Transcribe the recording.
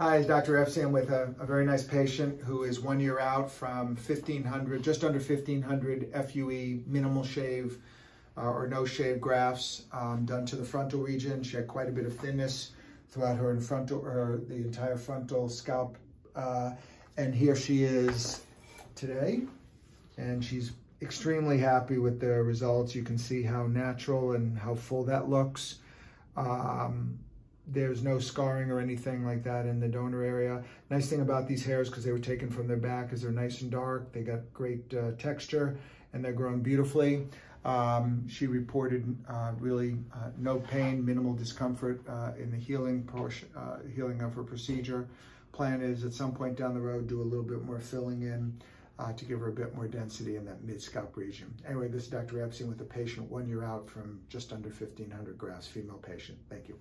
Hi, it's Dr. Epstein. I'm with a, a, very nice patient who is one year out from 1500, just under 1500 FUE minimal shave uh, or no shave grafts um, done to the frontal region. She had quite a bit of thinness throughout her frontal, the entire frontal scalp. Uh, and here she is today, and she's extremely happy with the results. You can see how natural and how full that looks. Um, there's no scarring or anything like that in the donor area. Nice thing about these hairs, because they were taken from their back, is they're nice and dark. They got great uh, texture and they're growing beautifully. Um, she reported uh, really uh, no pain, minimal discomfort uh, in the healing portion, uh, healing of her procedure. Plan is at some point down the road, do a little bit more filling in uh, to give her a bit more density in that mid-scalp region. Anyway, this is Dr. Epstein with a patient one year out from just under 1,500 grafts, female patient. Thank you.